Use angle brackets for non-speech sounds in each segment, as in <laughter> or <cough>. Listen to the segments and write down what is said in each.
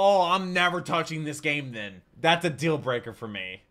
Oh, I'm never touching this game then. That's a deal breaker for me.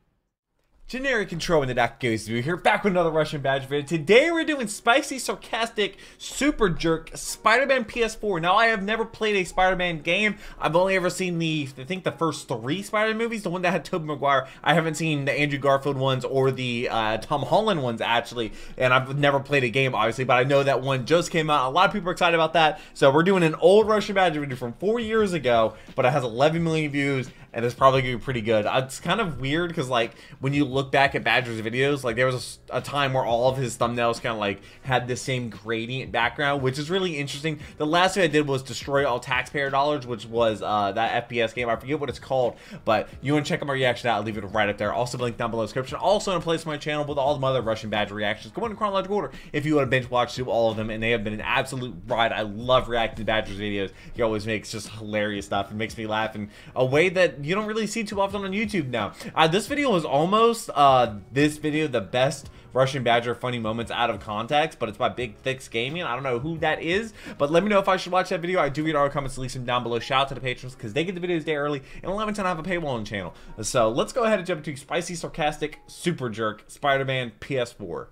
Generic control when the doc goes through here, back with another Russian Badger video. Today we're doing Spicy Sarcastic Super Jerk Spider-Man PS4. Now I have never played a Spider-Man game. I've only ever seen the, I think the first three Spider-Man movies, the one that had Tobey Maguire. I haven't seen the Andrew Garfield ones or the uh, Tom Holland ones actually, and I've never played a game obviously, but I know that one just came out. A lot of people are excited about that. So we're doing an old Russian Badger video from four years ago, but it has 11 million views and it's probably gonna be pretty good. Uh, it's kind of weird because like when you look back at Badger's videos, like there was a, a time where all of his thumbnails kind of like had the same gradient background, which is really interesting. The last thing I did was destroy all taxpayer dollars, which was uh, that FPS game. I forget what it's called, but you want to check out my reaction I'll leave it right up there. Also, link down below in the description. Also, in a place on my channel with all the other Russian Badger reactions. Go in chronological order if you want to binge watch through all of them, and they have been an absolute ride. I love reacting to Badger's videos. He always makes just hilarious stuff. It makes me laugh in a way that you don't really see too often on YouTube now. Uh, this video was almost uh, this video the best Russian Badger funny moments out of context, but it's by Big Thicks Gaming. I don't know who that is, but let me know if I should watch that video. I do read all comments, leave them down below. Shout out to the patrons because they get the videos day early, and 11 10 I have a paywall on the channel. So let's go ahead and jump into Spicy Sarcastic Super Jerk Spider-Man PS4.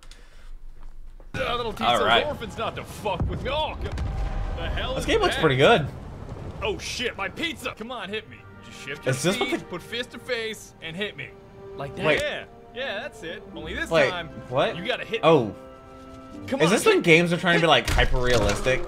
Uh, little All right. orphans not to fuck with me. Oh, the hell This is game looks that? pretty good. Oh shit, my pizza! Come on, hit me. Just shift your Is this what feet, the- put fist to face, and hit me. Like that. Wait. Yeah, yeah, that's it. Only this Wait, time, what? you gotta hit. Oh, come is on. this when games are trying to be like hyper realistic?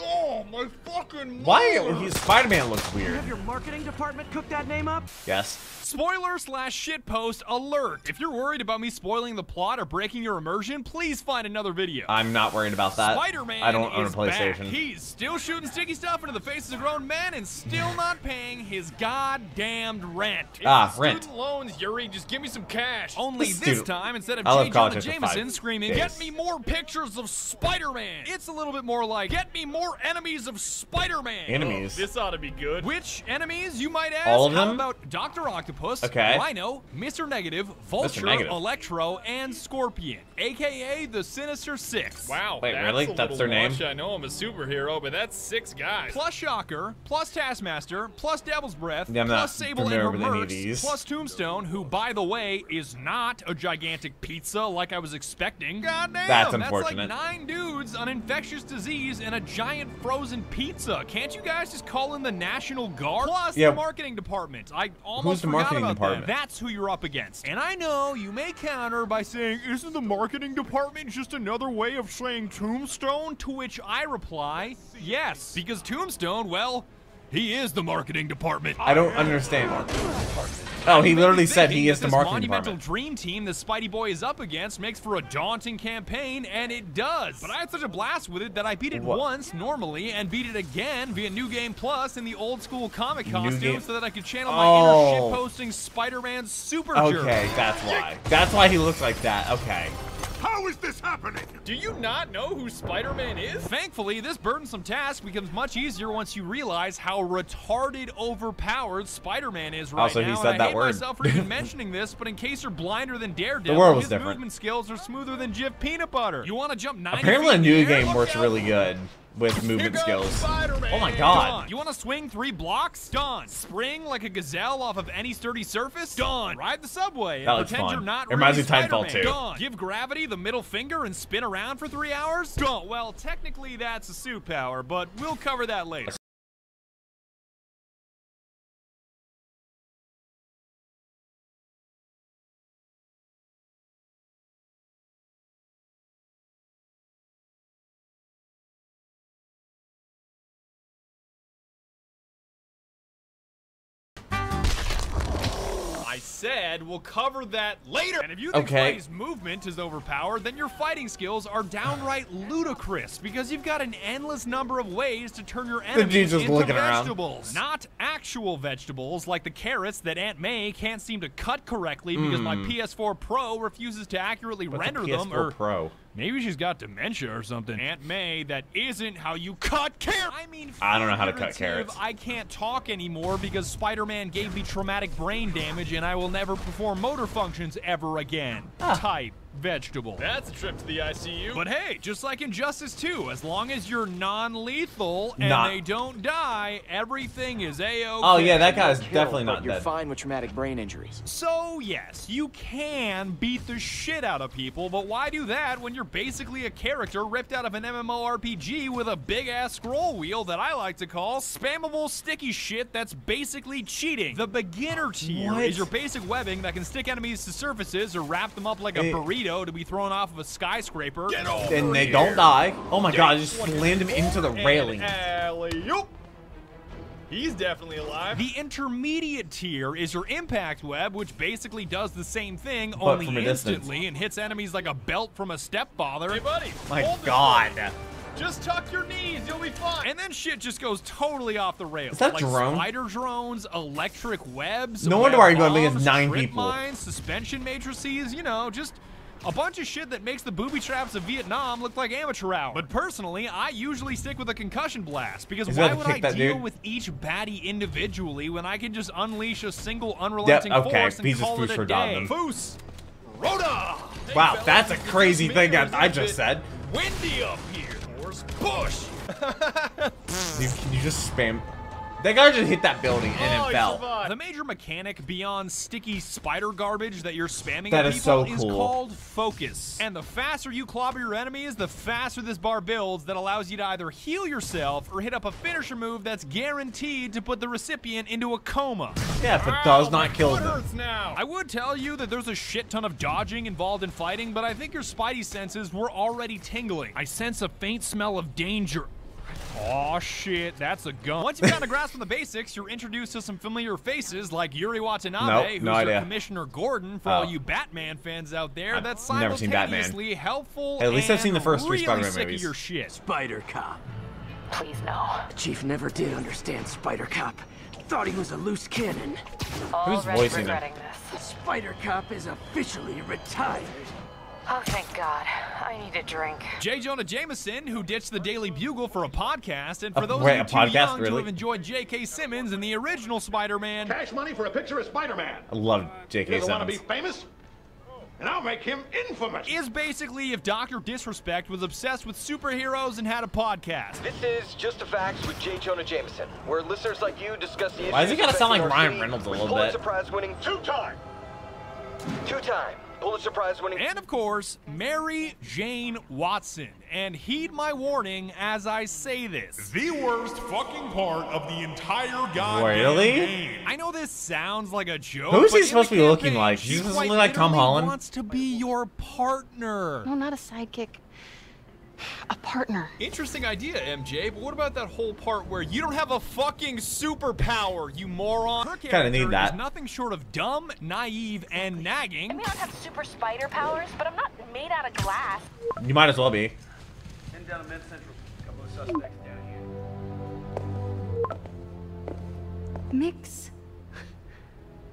Oh my fucking. Why? mom. he- Spider-Man looks weird. Have your marketing department cook that name up? Yes. Spoiler slash shitpost alert! If you're worried about me spoiling the plot or breaking your immersion, please find another video. I'm not worried about that. Spider-Man I don't own a is back. PlayStation. He's still shooting sticky stuff into the faces of grown men and still <sighs> not paying his goddamned rent. It's Ah, student rent. loans, Yuri. Just give me some cash. Only This this time, instead of I love J. Jonah Jameson screaming, days. "Get me more pictures of Spider-Man!" It's a little bit more like, "Get me more enemies of Spider-Man." Enemies? Oh, this ought to be good. Which enemies, you might ask? All of How them? about Doctor Octopus? Okay. Rhino, Mr. Negative, Vulture, Negative. Electro, and Scorpion, aka the Sinister Six. Wow, Wait, that's really? a That's their name? much. I know I'm a superhero, but that's six guys. Plus Shocker, plus Taskmaster, plus Devil's Breath, Yeah, I'm not plus Sable and familiar her with any of mercs, these. plus Tombstone, who, by the way, is not a gigantic pizza like I was expecting. Goddamn, That's That's unfortunate. like nine dudes, an infectious disease, and a giant frozen pizza. Can't you guys just call in the National Guard? Plus Yeah. the marketing department. I almost the forgot marketing about department? Them. That's who you're up against. And I know you may counter by saying, isn't the marketing department just another way of saying Tombstone? To which I reply, yes, because Tombstone, well, he is the marketing department. I don't understand. Oh, he literally said he is the this marketing monumental department. dream team the Spidey Boy is up against makes for a daunting campaign, and it does. But I had such a blast with it that I beat it What? once normally and beat it again via New Game Plus in the old school comic New costume Game- so that I could channel my Oh. inner shitposting Spider-Man super jerk. Okay, that's why. That's why he looks like that. Okay. How is this happening? Do you not know who Spider-Man is? Thankfully, this burdensome task becomes much easier once you realize how retarded overpowered Spider-Man is right Also, now. he and said I hate word. myself for even <laughs> mentioning this, but in case you're blinder than Daredevil, the world was his different. movement skills are smoother than Jif peanut butter. You want to jump 90 Apparently, feet a new game Look works out. really good with movement skills. Spider-Man. Oh my god. Done. You want to swing three blocks? Done. Spring like a gazelle off of any sturdy surface? Done. Ride the subway and That looks pretend fun. you're not It reminds really me of Titanfall Spider-Man. 2. Done. Give gravity the middle finger and spin around for three hours? Done. Well, technically that's a suit power, but we'll cover that later. Said we'll cover that later. And if you think Okay. Spidey's movement is overpowered, then your fighting skills are downright <sighs> ludicrous because you've got an endless number of ways to turn your enemies just into looking around. vegetables. Not actual vegetables like the carrots that Aunt May can't seem to cut correctly because my PS4 Pro refuses to accurately Hmm. What's a render PS4 them or Pro? Maybe she's got dementia or something. Aunt May, that isn't how you cut carrots. I mean, I don't know how to cut carrots. I can't talk anymore because Spider-Man gave me traumatic brain damage and I will never perform motor functions ever again. Ah. Type. Vegetable. That's a trip to the ICU. But hey, just like Injustice 2, as long as you're non-lethal and Not- they don't die, everything is a-okay. Oh yeah, that guy's Killed, definitely but not You're dead. fine with traumatic brain injuries. So yes, you can beat the shit out of people, but why do that when you're basically a character ripped out of an MMORPG with a big-ass scroll wheel that I like to call spammable sticky shit that's basically cheating. The beginner tier What? is your basic webbing that can stick enemies to surfaces or wrap them up like a Eh. burrito to be thrown off of a skyscraper. Get And they here. don't die. Oh my god, I just slammed him into the railing. alley-oop. He's definitely alive. The intermediate tier is your impact web, which basically does the same thing, But only from distance. instantly and hits enemies like a belt from a stepfather. hey, buddy. My god. Just tuck your knees. You'll be fine. And then shit just goes totally off the rails. Is that like drone? spider drones, electric webs. No wonder web why you're going against bombs, nine trip people. Mines, suspension matrices, you know, just a bunch of shit that makes the booby traps of Vietnam look like amateur hour. But personally, I usually stick with a concussion blast because that why would I deal dude? with each baddie individually when I can just unleash a single unrelenting okay, force and he's call it a day? Fus. Rhoda. Hey, Wow, that's a crazy thing I- is it I a just said. Windy up here. Where's Bush? <laughs> You, can you just spam? That guy just hit that building and oh, it fell. survived. The major mechanic beyond sticky spider garbage that you're spamming That at is people so is called focus. And the faster you clobber your enemies, the faster this bar builds that allows you to either heal yourself or hit up a finisher move that's guaranteed to put the recipient into a coma. Yeah, if it does my not kill foot them. hurts now. I would tell you that there's a shit ton of dodging involved in fighting, but I think your spidey senses were already tingling. I sense a faint smell of danger. Oh shit, that's a gun. Once you've gotten a grasp on the basics, you're introduced to some familiar faces like Yuri Watanabe, Nope, who's no your idea. Commissioner Gordon for Oh. all you Batman fans out there. I've that's never seen Batman. simultaneously helpful. At least I've seen the first three really Spider-Man sick movies. Of your shit. Spider Cop. Please no. The chief never did understand Spider Cop. Thought he was a loose cannon. Already voicing him? regretting this. Spider Cop is officially retired. Oh, thank God. I need a drink. J. Jonah Jameson, who ditched the Daily Bugle for a podcast, and for those wait, of you too podcast? young to have enjoyed J.K. Simmons and the original Spider-Man, Cash money for a picture of Spider-Man. I love J.K. He doesn't want to be famous? And I'll make him infamous. is basically if Dr. Disrespect was obsessed with superheroes and had a podcast. This is Just the Facts with J. Jonah Jameson, where listeners like you discuss the issues Why does he gotta sound like Ryan Reynolds a with little Pulitzer bit? Prize winning, Two-time. two-time Pulitzer Prize winning. And of course, Mary Jane Watson. And heed my warning as I say this. The worst fucking part of the entire goddamn Really? game. I know this sounds like a joke. Who is he supposed to be looking like? she He's supposed to look like Tom literally Holland? wants to be your partner. No, not a sidekick. A partner. Interesting idea, MJ, but what about that whole part where you don't have a fucking superpower, you moron? Her Kinda need that. nothing short of dumb, naive, and nagging. I nagging. may not have super spider powers, but I'm not made out of glass. You might as well be. down to Med Central. couple of suspects down here. Mix.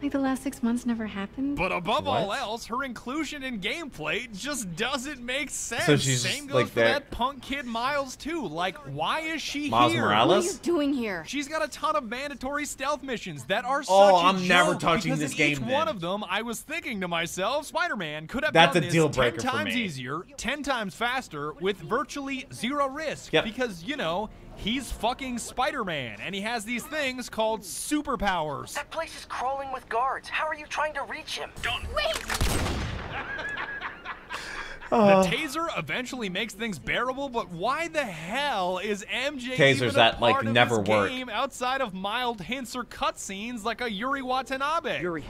Like the last six months never happened. But above all else, her inclusion in gameplay just doesn't make sense. So she's Same goes like for that- that punk kid Miles too. Like, why is she Miles here? Morales? what are you doing here? She's got a ton of mandatory stealth missions that are oh, such Oh, a I'm never joke, touching because this in game Each then. one of them, I was thinking to myself, Spider-Man could have That's done a this deal ten breaker for times easier, ten times faster, with virtually zero risk. Yep. Because you know he's fucking Spider-Man, and he has these things called superpowers. That place is crawling with guards. How are you trying to reach him? Don't. Uh. The taser eventually makes things bearable, but why the hell is MJ Tasers even a that, like, part of never this work. game outside of mild hints or cutscenes like a Yuri Watanabe? Yuri,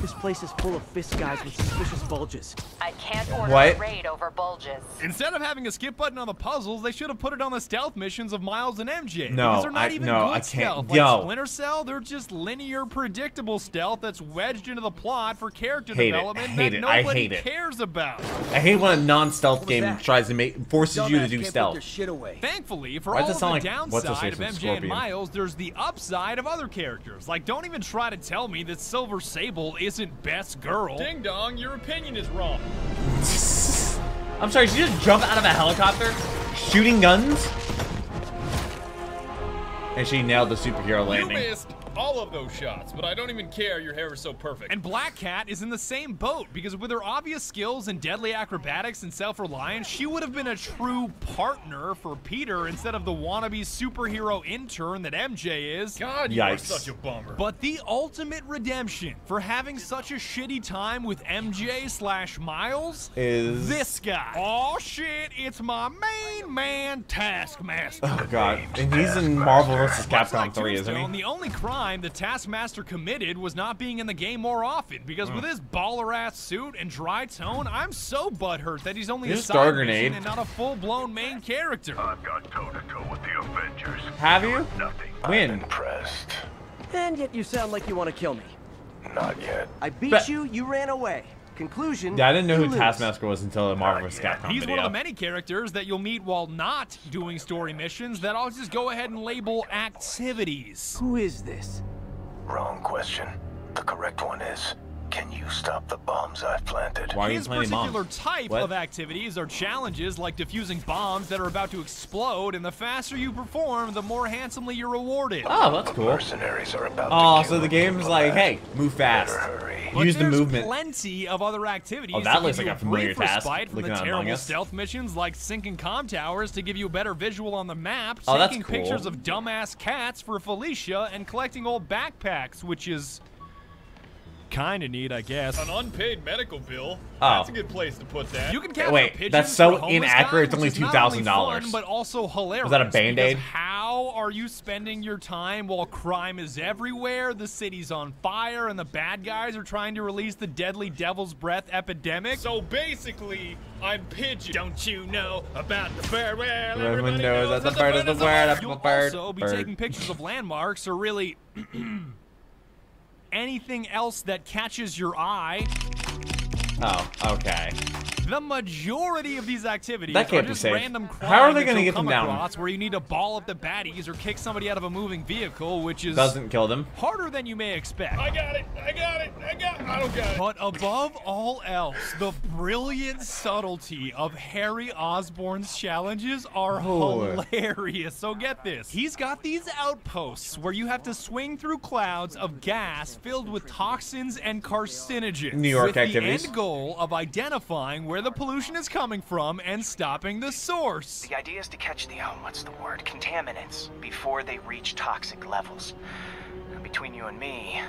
this place is full of fist guys with suspicious bulges. I can't order What? a raid over bulges. Instead of having a skip button on the puzzles, they should have put it on the stealth missions of Miles and MJ. No, because they're not I- even no, good I can't- stealth. yo. Like Splinter Cell, they're just linear, predictable stealth that's wedged into the plot for character Hate it, development hate that it, I nobody hate it. cares about. I hate when a non-stealth game that? tries to make forces you to do stealth. shit away. Thankfully, for Why all does of it the sound like- downside face of from MJ and Miles, there's the upside of other characters. Like, don't even try to tell me that Silver Sable isn't best girl. Ding dong, your opinion is wrong. <laughs> I'm sorry, she just jump out of a helicopter? Shooting guns? And she nailed the superhero You landing. missed all of those shots, but I don't even care. Your hair is so perfect. And Black Cat is in the same boat because with her obvious skills and deadly acrobatics and self-reliance, she would have been a true partner for Peter instead of the wannabe superhero intern that MJ is. God, you are such a bummer. But the ultimate redemption for having such a shitty time with MJ slash Miles Is this guy. Oh shit, it's my main man Taskmaster. Oh god, and he's in Marvel vs. Capcom 3, isn't Tombstone, he? The only crime the Taskmaster committed was not being in the game more often, because with his baller ass suit and dry tone, I'm so butthurt that he's only He's a a star side grenade. and not a full blown main character. I've got toe to toe with the Avengers. Have you? Nothing. When? I'm impressed. And yet you sound like you want to kill me. Not yet. I beat But- you, you ran away. Conclusion. Yeah, I didn't know who lose. Taskmaster was until the Marvel vs. Capcom He's video. one of the many characters that you'll meet while not doing story missions that I'll just go ahead and label activities. Who is this? Wrong question. The correct one is, can you stop the bombs I've planted? Why are you His planning particular bombs? type What? of activities are challenges like defusing bombs that are about to explode, and the faster you perform, the more handsomely you're rewarded. Oh, that's cool. Mercenaries are about Oh, to so the game's like, alive. hey, move fast. But Use the there's movement. plenty of other activities. Oh, that to looks give like a familiar brief task, respite from looking the at Among terrible stealth missions like syncing com towers to give you a better visual on the map, Oh, that's taking cool. pictures of dumbass cats for Felicia, and collecting old backpacks, which is kind of neat, I guess. An unpaid medical bill. Oh. That's a good place to put that. You can capture Wait, that's so for a homeless inaccurate, it's guy, only which is not only $2,000. But also hilarious. that a Band-Aid? How are you spending your time while crime is everywhere, the city's on fire, and the bad guys are trying to release the deadly devil's breath epidemic? So basically, I'm pigeon. Don't you know about the bird? Well, Everyone everybody knows that the bird is the a word. You'll bird, also be bird. taking pictures of landmarks or really <clears throat> anything else that catches your eye. Oh, okay. The majority of these activities That can't are be just safe. random crime How are they gonna you'll get them down? where you need to ball up the baddies or kick somebody out of a moving vehicle, which is Doesn't kill them. harder than you may expect. I got it. I got it. I got. It. I don't got it. But above all else, the brilliant subtlety of Harry Osborn's challenges are Oh. hilarious. So get this. He's got these outposts where you have to swing through clouds of gas filled with toxins and carcinogens. New York with activities. the end goal of identifying where the pollution is coming from and stopping the source. The idea is to catch the, oh, what's the word, contaminants before they reach toxic levels. Between you and me,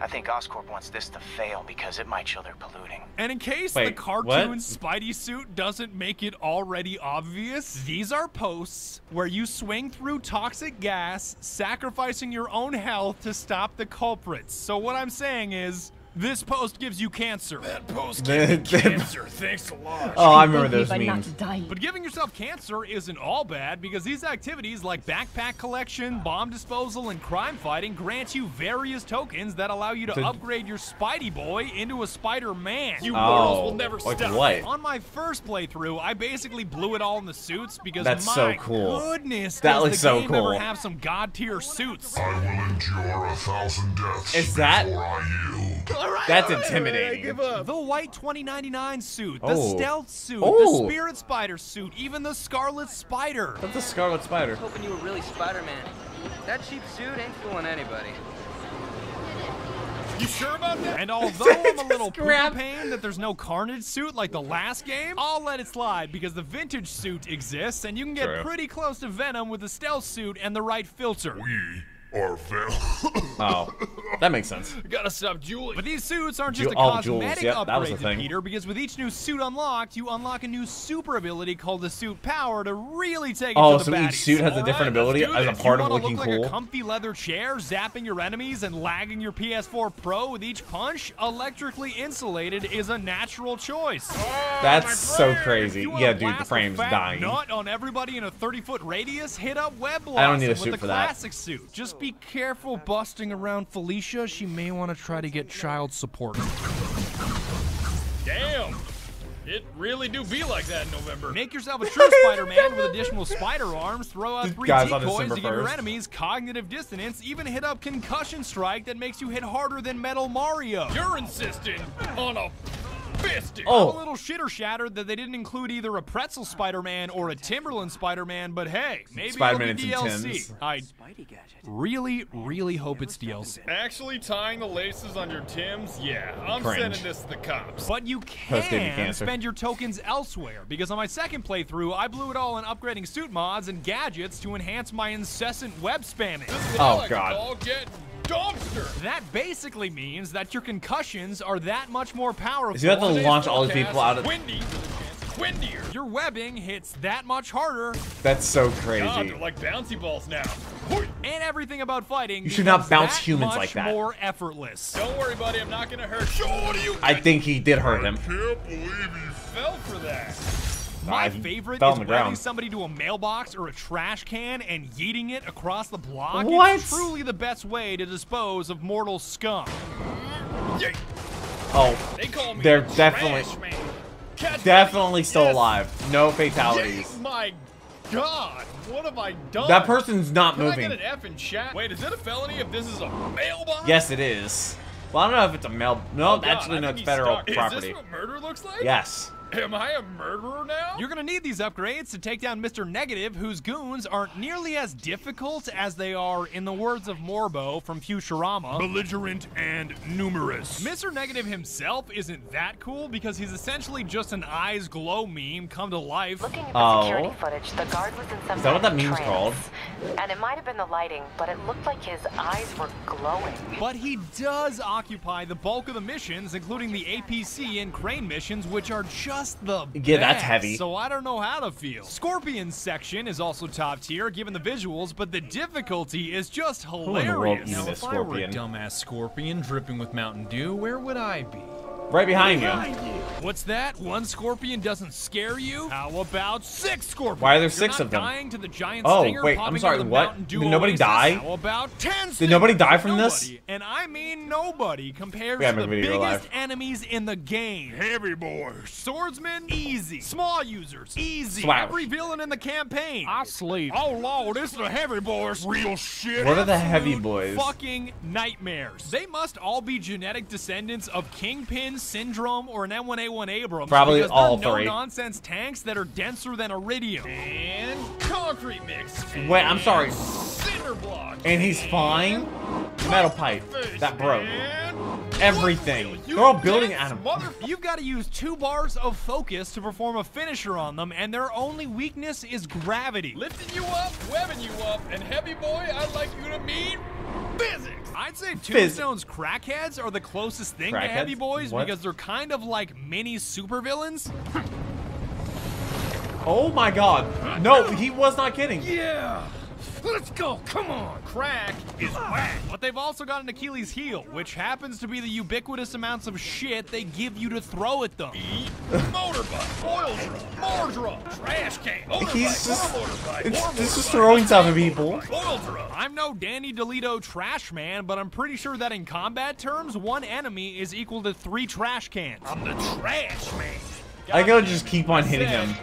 I think Oscorp wants this to fail because it might show they're polluting. And in case the Wait, cartoon what? Spidey suit doesn't make it already obvious, these are posts where you swing through toxic gas, sacrificing your own health to stop the culprits. So what I'm saying is, this post gives you cancer. That post The- gave me <laughs> the- cancer. Thanks a lot. Oh, I remember those memes. But giving yourself cancer isn't all bad because these activities like backpack collection, bomb disposal, and crime fighting grant you various tokens that allow you to To- upgrade your Spidey boy into a Spider-Man. You mortals Oh, will never like stop. what? On my first playthrough, I basically blew it all in the suits because That's my so cool. goodness, That does looks the so game cool. ever have some god tier suits? I will endure a thousand deaths Is that- before I yield. <laughs> That's intimidating. The white 2099 suit, the Oh. stealth suit, Oh. the spirit spider suit, even the scarlet spider. That's a Scarlet Spider. I was hoping you were really Spider-Man. That cheap suit ain't fooling anybody. You sure about that? And <laughs> although I'm a little poopy Grab- pain that there's no Carnage suit like the last game, I'll let it slide because the vintage suit exists and you can get True. pretty close to Venom with the stealth suit and the right filter. We are Vel. <laughs> Oh, that makes sense. <laughs> Gotta stop Julie. But these suits aren't just Ju- a oh, Jules, cosmetic yep, that was upgrade to thing. Peter, because with each new suit unlocked, you unlock a new super ability called the suit power to really take it Oh, to the Oh, so baddies. each suit has a different right, ability let's as a part of wanna looking look cool? Like a comfy leather chair, zapping your enemies and lagging your PS4 Pro with each punch, electrically insulated is a natural choice. Oh, That's so crazy. Yeah, dude, the frame's dying. Nut on everybody in a 30 foot radius. Hit up Web I don't need a with suit the for that. classic suit. Just be careful busting around Felicia. She may want to try to get child support. Damn. It really do be like that in November. Make yourself a true Spider-Man with additional spider arms. Throw out three guy's on decoys to give your enemies cognitive dissonance. Even hit up concussion strike that makes you hit harder than Metal Mario. You're insisting on a fisted. Oh. I'm a little shitter shattered that they didn't include either a pretzel Spider-Man or a Timberland Spider-Man, but hey, maybe Spider-Man it'll be DLC. I really, really hope it's DLC. Actually tying the laces on your Tims? Yeah, I'm Cringe. sending this to the cops. But you can cancer. spend your tokens elsewhere, because on my second playthrough, I blew it all on upgrading suit mods and gadgets to enhance my incessant web spamming. This is Oh, like to God. Call getting dumpster. That basically means that your concussions are that much more powerful. So you have to launch all these people out of. is Windy with a chance it's windier. Your webbing hits that much harder, That's so God, crazy. they're like bouncy balls now. And everything about fighting You should not bounce humans much like that. more effortless. Don't worry, buddy. I'm not gonna hurt you. What do you I think he did hurt him. Can't believe you fell for that? My I favorite fell is on the webbing ground. somebody to a mailbox or a trash can and yeeting it across the block. What? It's truly the best way to dispose of mortal scum. Oh, They call me They're definitely- trash man. Catch definitely me. still Yes. alive. No Yay, fatalities. my God, what have I done? That person's not Can I moving. get an F in chat? Wait, is it a felony if this is a mailbox? Yes, it is. Well, I don't know if it's a mail. No, Oh, actually, I no, it's federal stuck. Is property. this what murder looks like? Yes. Am I a murderer now? You're gonna need these upgrades to take down Mr. Negative, whose goons aren't nearly as difficult as they are, in the words of Morbo from Futurama, belligerent and numerous. Mr. Negative himself isn't that cool because he's essentially just an eyes glow meme come to life. Looking at the Oh. security footage, the guard was in some Is that what that of meme's trance. called? And it might have been the lighting, but it looked like his eyes were glowing. But he does occupy the bulk of the missions, including the APC and Crane missions, which are just the Yeah, that's heavy. So I don't know how to feel. Scorpion's section is also top tier, given the visuals, but the difficulty is just in the world hilarious. Now, if I were a dumbass scorpion dripping with Mountain Dew, where would I be? Right behind you. What's that? One scorpion doesn't scare you? How about six scorpions? Why are there You're six not of them? Dying to the giant Oh, wait, I'm sorry, the what? Did nobody oasis? die? How about ten? Did nobody die stingers? from this? And I mean nobody compares to the make a video biggest live. enemies in the game. Heavy boys. Swordsmen, easy. Small users, easy. Slash. Every villain in the campaign. I sleep. Oh lord, it's the heavy boys. Real shit. What are the heavy boys? Fucking nightmares. They must all be genetic descendants of Kingpin, Syndrome, or an M1A1 Abrams. Probably because all they're three. no-nonsense tanks that are denser than iridium. And concrete mix. Wait, I'm sorry. Cinder block. And he's fine? Metal pipe. That broke. Everything. wood wheel, They're all you building dense at him. You've got to use two bars of focus to perform a finisher on them, and their only weakness is gravity. lifting you up, webbing you up, and heavy boy, I'd like you to meet physics. I'd say Tombstone's crackheads are the closest thing to heavy boys What? because they're kind of like mini supervillains. Oh my god. No, he was not kidding. Yeah. Let's go. Come on. Crack is whack. But they've also got an Achilles heel, which happens to be the ubiquitous amounts of shit they give you to throw at them. Eat motorbike, oil drum, more drum, trash can, motorbike, He's just- more motorbike, it's more just motorbike, throwing stuff at people. Oil drum. I'm no Danny DeVito trash man, but I'm pretty sure that in combat terms, one enemy is equal to three trash cans. I'm the trash man. I gotta just keep on hitting said- him.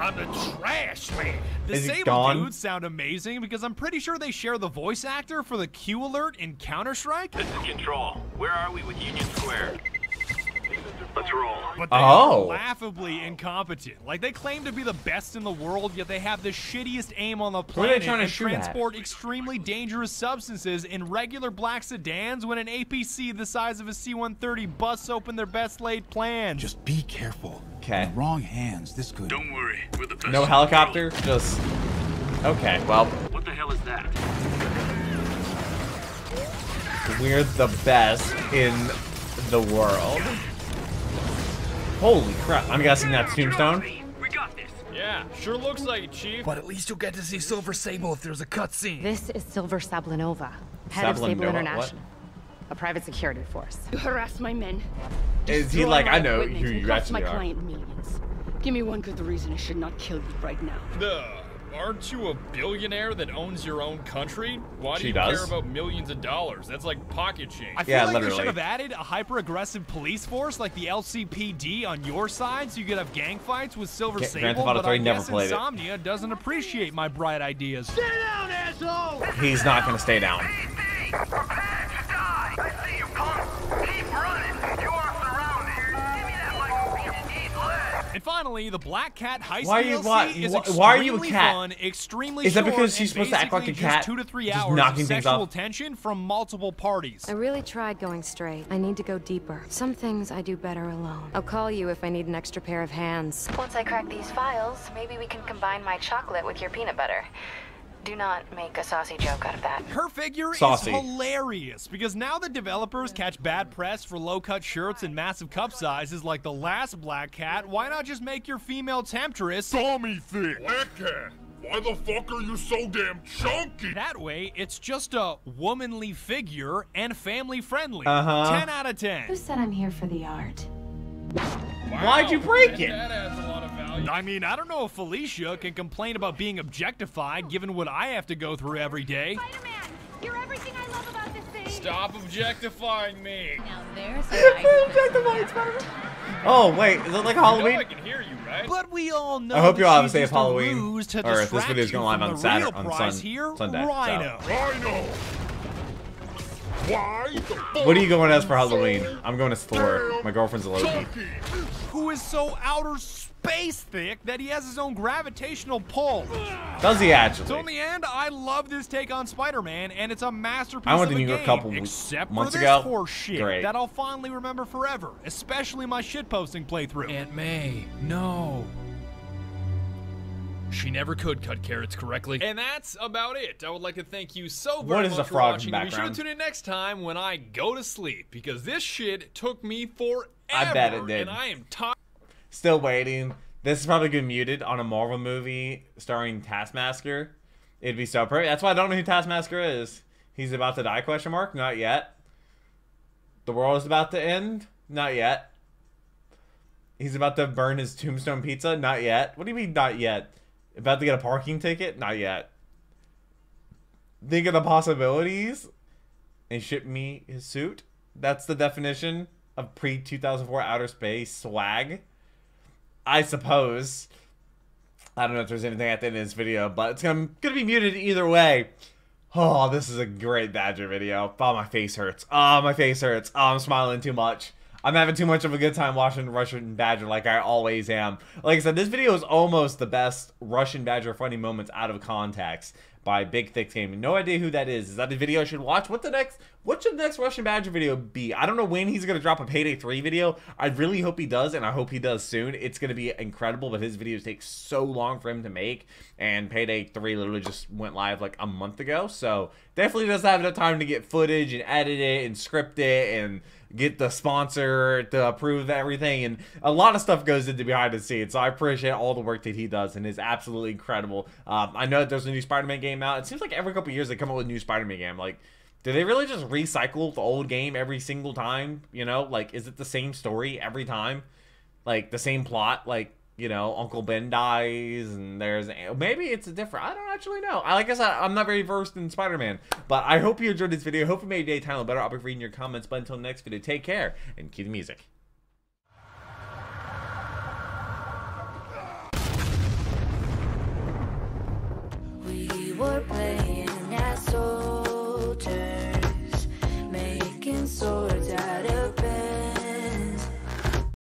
I'm the trash man. The Is he Sable dudes sound amazing because I'm pretty sure they share the voice actor for the Q alert in Counter Strike. This is Control. Where are we with Union Square? Let's roll. But they Oh. are laughably incompetent. Like they claim to be the best in the world, yet they have the shittiest aim on the are they planet trying to and shoot at? transport extremely dangerous substances in regular black sedans when an APC the size of a C-130 busts open their best laid plans. Just be careful. Okay. In wrong hands, this could. Don't worry, we're the best. No helicopter? Just. Okay, well, What the hell is that? we're the best in the world. Holy crap. I'm guessing that's Tombstone. We got this. Yeah, sure looks like it, Chief. But at least you'll get to see Silver Sable if there's a cutscene. This is Silver Sablinova, head of Sablinova, Sable what? International, a private security force. You harass my men. Is he like, I know equipment, who and you cost my are. client millions. Give me one good reason I should not kill you right now. The aren't you a billionaire that owns your own country? Why do She you does? care about millions of dollars? That's like pocket change. I feel Yeah, like they literally. should have added a hyper-aggressive police force like the LCPD on your side so you could have gang fights with Silver Ga- Sable, Grand Theft Auto but I never guess played it. Insomniac doesn't appreciate my bright ideas. Sit down, asshole! He's not gonna stay down. Prepare to die! I see you, punk! Keep running! You are surrounded! Give me that like finally, the Black Cat Heist Why are you- DLC why- is why- extremely why are you a cat? fun, extremely Is that short, because she's supposed to act like a cat? Just two to three Just hours knocking things sexual off? tension from multiple parties. I really tried going straight. I need to go deeper. Some things I do better alone. I'll call you if I need an extra pair of hands. Once I crack these files, maybe we can combine my chocolate with your peanut butter. Do not make a saucy joke out of that. Her figure Saucy. is hilarious because now the developers catch bad press for low-cut shirts and massive cup sizes like the last Black Cat. Why not just make your female temptress Tommy thick. Black cat. Why the fuck are you so damn chunky? That way, it's just a womanly figure and family friendly. Uh-huh. 10 out of 10. Who said I'm here for the art? Why'd you break it? I mean, I don't know if Felicia can complain about being objectified given what I have to go through every day. Spider-Man, you're everything I love about this thing. Stop objectifying me. Now there's <laughs> Oh wait, is it like You know I Halloween? can hear you, right? But we all know I hope you all have a safe Halloween, ruse to or if this distract video's you going live on Saturday- on prize Sun- here, Sunday, so. Rhino. Rhino. Why What are you going as for Halloween? I'm going as Thor. My girlfriend's a Loki. chunky? Who is so outer space thick that he has his own gravitational pull. Does he So in the end, I love this take on Spider-Man, and it's a masterpiece I went to a New York a couple except months for this ago. horse shit Great. that I'll fondly remember forever, especially my shitposting playthrough. Aunt May, no. She never could cut carrots correctly. And that's about it. I would like to thank you so very What is much the for frog in watching. the Be sure to tune in next time when I go to sleep because this shit took me forever. I bet it did. And I am tired. Still waiting. This is probably getting muted on a Marvel movie starring Taskmaster. It'd be so perfect. That's why I don't know who Taskmaster is. He's about to die? Question mark. Not yet. The world is about to end. Not yet. He's about to burn his tombstone pizza. Not yet. What do you mean? Not yet? About to get a parking ticket. Not yet. Think of the possibilities and ship me his suit. That's the definition of pre 2004 outer space swag. I suppose. I don't know if there's anything at the end of this video, but it's gonna, gonna be muted either way. Oh, this is a great Badger video. Oh, my face hurts. Oh, my face hurts. Oh, I'm smiling too much. I'm having too much of a good time watching Russian Badger like I always am. Like I said, this video is almost the best Russian Badger funny moments out of context by Big Thick Gaming. No idea who that is. Is that a video I should watch? What the next? What should the next Russian Badger video be? I don't know when he's gonna drop a Payday 3 video. I really hope he does, and I hope he does soon. It's gonna be incredible, but his videos take so long for him to make, and Payday 3 literally just went live like a month ago. So definitely doesn't have enough time to get footage and edit it and script it and get the sponsor to approve everything and a lot of stuff goes into behind the scenes so i appreciate all the work that he does and is absolutely incredible. Um, i know that there's a new spider-man game out. It seems like every couple years they come out with a new spider-man game. Like do they really just recycle the old game every single time? You know like is it the same story every time? Like the same plot? Like you know, Uncle Ben dies, and there's maybe it's a different. I don't actually know. I like I said, I'm not very versed in Spider-Man, but I hope you enjoyed this video. Hope it made your day time a better. I'll be reading your comments. But until next video, take care and keep the music. We were playing as soldiers, making swords.